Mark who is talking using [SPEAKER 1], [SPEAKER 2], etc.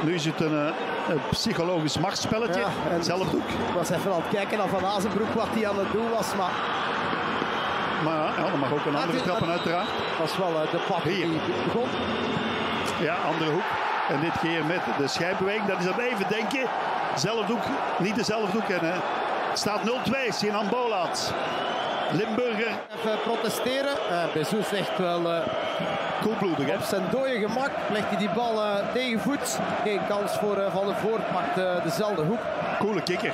[SPEAKER 1] Nu is het een, eh, een psychologisch machtsspelletje.
[SPEAKER 2] Ja, en-. Ik was even aan het kijken naar Van Azenbroek wat hij aan het doen was. Maar
[SPEAKER 1] Maar ja, er mag ook een andere trappen uiteraard.
[SPEAKER 2] het was wel eh, de pap
[SPEAKER 1] Hier.
[SPEAKER 2] die begon.
[SPEAKER 1] Ja, andere hoek. En dit keer met de schijnbeweging. Dat is dan even denken. Zelfdoek, niet dezelfde doek. En, eh, het staat 0-2. Sinan Bolat. Limburger.
[SPEAKER 2] Even protesteren. Uh, Bezou zegt wel eh,
[SPEAKER 1] Koelbloedig, hè?
[SPEAKER 2] op zijn dode gemak. Legt hij die bal eh, tegen voet. Geen kans voor eh, Van der Voort. Pakt eh, dezelfde hoek.
[SPEAKER 1] Coole kikker.